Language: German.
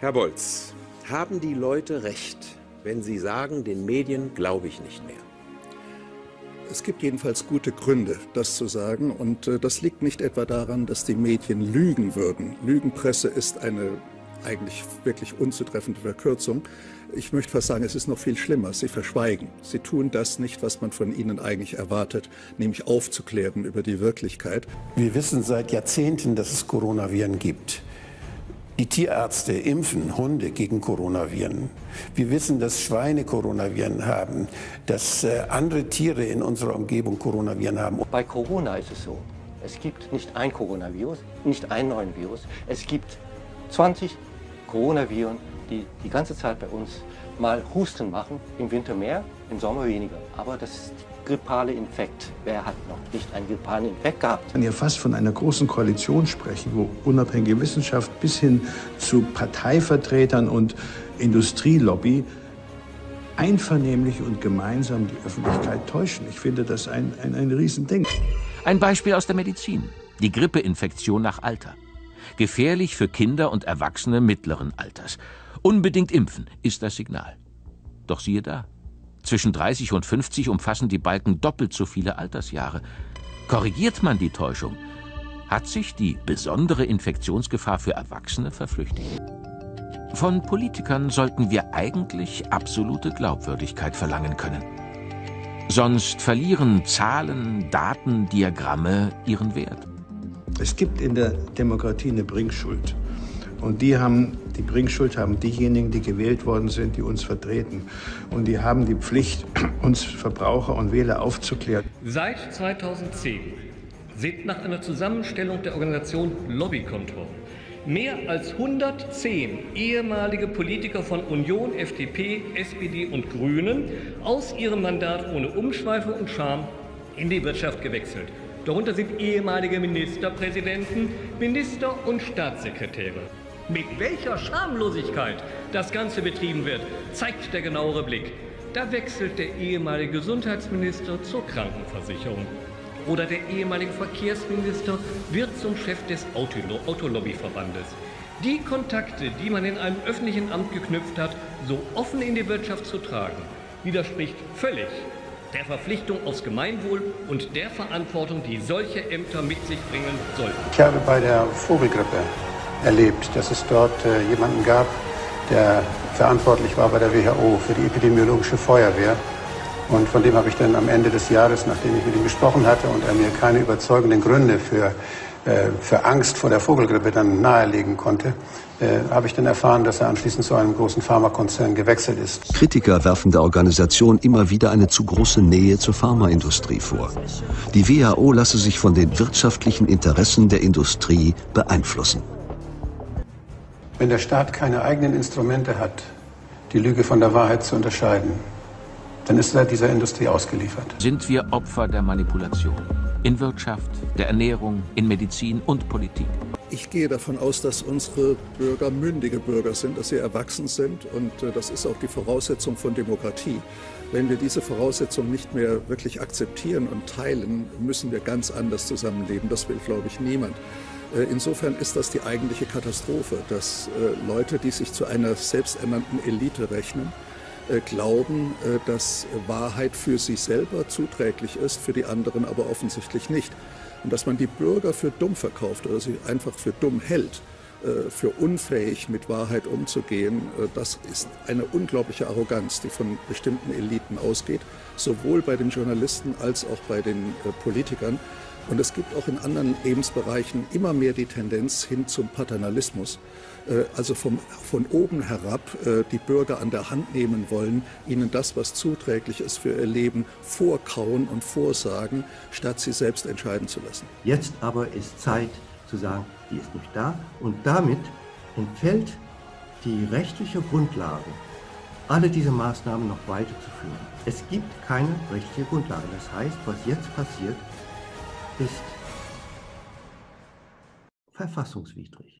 Herr Bolz, haben die Leute recht, wenn sie sagen, den Medien glaube ich nicht mehr? Es gibt jedenfalls gute Gründe, das zu sagen. Und äh, das liegt nicht etwa daran, dass die Medien lügen würden. Lügenpresse ist eine eigentlich wirklich unzutreffende Verkürzung. Ich möchte fast sagen, es ist noch viel schlimmer. Sie verschweigen. Sie tun das nicht, was man von ihnen eigentlich erwartet, nämlich aufzuklären über die Wirklichkeit. Wir wissen seit Jahrzehnten, dass es Coronaviren gibt. Die Tierärzte impfen Hunde gegen Coronaviren. Wir wissen, dass Schweine Coronaviren haben, dass äh, andere Tiere in unserer Umgebung Coronaviren haben. Bei Corona ist es so, es gibt nicht ein Coronavirus, nicht einen neuen Virus. Es gibt 20 Coronaviren, die die ganze Zeit bei uns mal Husten machen, im Winter mehr, im Sommer weniger. Aber das ist grippale Infekt. Wer hat noch nicht einen grippalen Infekt gehabt? Man kann ja fast von einer großen Koalition sprechen, wo unabhängige Wissenschaft bis hin zu Parteivertretern und Industrielobby einvernehmlich und gemeinsam die Öffentlichkeit täuschen. Ich finde das ein, ein, ein Riesending. Ein Beispiel aus der Medizin. Die Grippeinfektion nach Alter. Gefährlich für Kinder und Erwachsene mittleren Alters. Unbedingt impfen ist das Signal. Doch siehe da, zwischen 30 und 50 umfassen die Balken doppelt so viele Altersjahre. Korrigiert man die Täuschung, hat sich die besondere Infektionsgefahr für Erwachsene verflüchtigt. Von Politikern sollten wir eigentlich absolute Glaubwürdigkeit verlangen können. Sonst verlieren Zahlen, Daten, Diagramme ihren Wert. Es gibt in der Demokratie eine Bringschuld. Und die haben, die Bringschuld haben diejenigen, die gewählt worden sind, die uns vertreten. Und die haben die Pflicht, uns Verbraucher und Wähler aufzuklären. Seit 2010 sind nach einer Zusammenstellung der Organisation Lobbykontroll mehr als 110 ehemalige Politiker von Union, FDP, SPD und Grünen aus ihrem Mandat ohne Umschweife und Scham in die Wirtschaft gewechselt. Darunter sind ehemalige Ministerpräsidenten, Minister und Staatssekretäre. Mit welcher Schamlosigkeit das Ganze betrieben wird, zeigt der genauere Blick. Da wechselt der ehemalige Gesundheitsminister zur Krankenversicherung. Oder der ehemalige Verkehrsminister wird zum Chef des Autolobbyverbandes. Die Kontakte, die man in einem öffentlichen Amt geknüpft hat, so offen in die Wirtschaft zu tragen, widerspricht völlig der Verpflichtung aufs Gemeinwohl und der Verantwortung, die solche Ämter mit sich bringen sollten. Ich habe bei der Vogelgrippe erlebt, dass es dort äh, jemanden gab, der verantwortlich war bei der WHO für die epidemiologische Feuerwehr. Und von dem habe ich dann am Ende des Jahres, nachdem ich mit ihm gesprochen hatte und er mir keine überzeugenden Gründe für, äh, für Angst vor der Vogelgrippe dann nahelegen konnte, äh, habe ich dann erfahren, dass er anschließend zu einem großen Pharmakonzern gewechselt ist. Kritiker werfen der Organisation immer wieder eine zu große Nähe zur Pharmaindustrie vor. Die WHO lasse sich von den wirtschaftlichen Interessen der Industrie beeinflussen. Wenn der Staat keine eigenen Instrumente hat, die Lüge von der Wahrheit zu unterscheiden, dann ist er dieser Industrie ausgeliefert. Sind wir Opfer der Manipulation? In Wirtschaft, der Ernährung, in Medizin und Politik. Ich gehe davon aus, dass unsere Bürger mündige Bürger sind, dass sie erwachsen sind und äh, das ist auch die Voraussetzung von Demokratie. Wenn wir diese Voraussetzung nicht mehr wirklich akzeptieren und teilen, müssen wir ganz anders zusammenleben. Das will, glaube ich, niemand. Äh, insofern ist das die eigentliche Katastrophe, dass äh, Leute, die sich zu einer selbsternannten Elite rechnen, äh, glauben, dass Wahrheit für sich selber zuträglich ist, für die anderen aber offensichtlich nicht. Und dass man die Bürger für dumm verkauft oder sie einfach für dumm hält, für unfähig mit Wahrheit umzugehen, das ist eine unglaubliche Arroganz, die von bestimmten Eliten ausgeht, sowohl bei den Journalisten als auch bei den Politikern. Und es gibt auch in anderen Lebensbereichen immer mehr die Tendenz hin zum Paternalismus, äh, also vom, von oben herab äh, die Bürger an der Hand nehmen wollen, ihnen das, was zuträglich ist für ihr Leben, vorkauen und vorsagen, statt sie selbst entscheiden zu lassen. Jetzt aber ist Zeit zu sagen, die ist nicht da und damit entfällt die rechtliche Grundlage, alle diese Maßnahmen noch weiterzuführen. Es gibt keine rechtliche Grundlage. Das heißt, was jetzt passiert, ist verfassungswidrig.